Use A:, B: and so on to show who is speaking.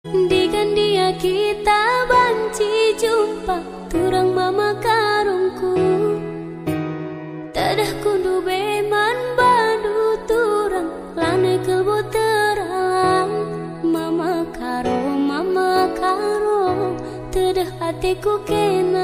A: Dengan dia kita banci jumpa Turang mama karungku. Tadah kundu beman badu turang Lane kelbo terang. Mama karo, mama karo Tadah hatiku kena.